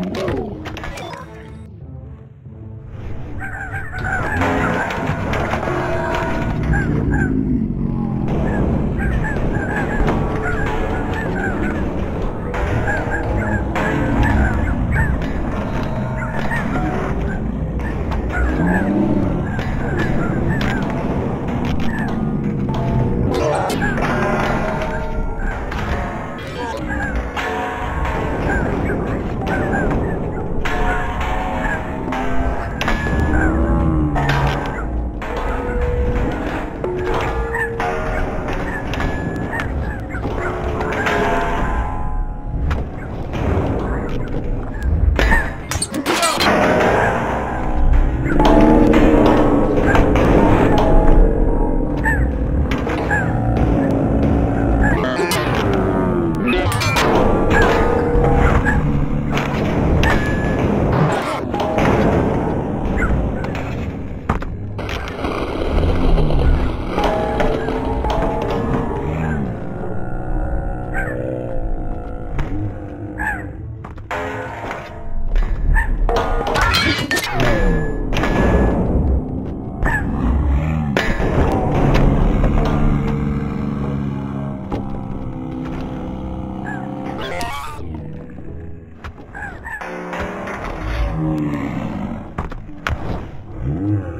Whoa. Música